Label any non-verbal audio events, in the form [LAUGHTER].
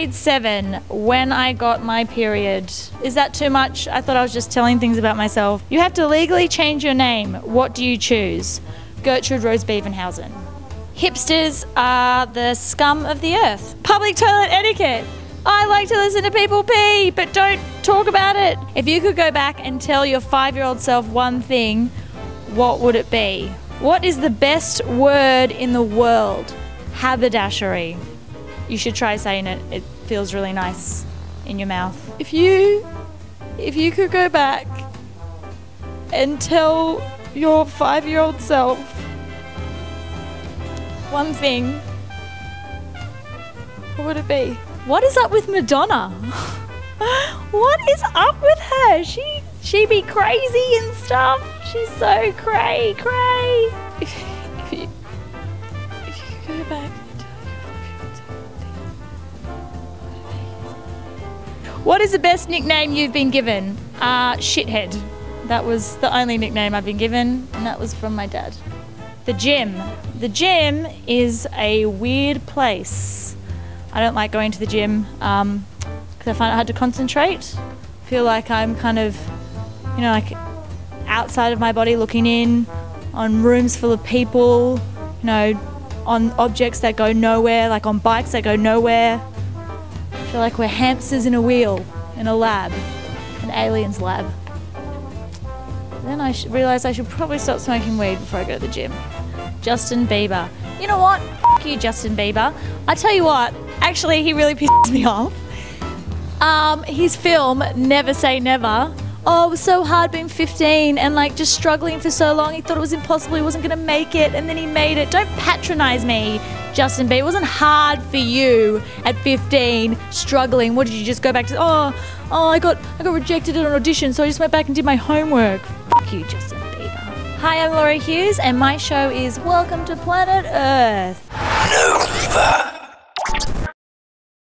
grade seven when I got my period. Is that too much? I thought I was just telling things about myself. You have to legally change your name. What do you choose? Gertrude Rose Beavenhausen. Hipsters are the scum of the earth. Public toilet etiquette. I like to listen to people pee, but don't talk about it. If you could go back and tell your five year old self one thing, what would it be? What is the best word in the world? Haberdashery. You should try saying it. It feels really nice in your mouth. If you if you could go back and tell your 5-year-old self one thing, what would it be? What is up with Madonna? [LAUGHS] what is up with her? She she be crazy and stuff. She's so cray cray. If, if you if you could go back What is the best nickname you've been given? Uh, shithead. That was the only nickname I've been given, and that was from my dad. The gym. The gym is a weird place. I don't like going to the gym because um, I find it hard to concentrate. Feel like I'm kind of, you know, like outside of my body looking in on rooms full of people, you know, on objects that go nowhere, like on bikes that go nowhere. Feel like we're hamsters in a wheel in a lab, an alien's lab. Then I realised I should probably stop smoking weed before I go to the gym. Justin Bieber. You know what? F you, Justin Bieber. I tell you what, actually, he really pisses me off. Um, his film, Never Say Never. Oh, it was so hard being 15 and like just struggling for so long. He thought it was impossible. He wasn't going to make it, and then he made it. Don't patronize me, Justin Bieber. It wasn't hard for you at 15, struggling. What did you just go back to? Oh, oh, I got I got rejected at an audition, so I just went back and did my homework. Fuck you, Justin Bieber. Hi, I'm Laura Hughes, and my show is Welcome to Planet Earth. Nova.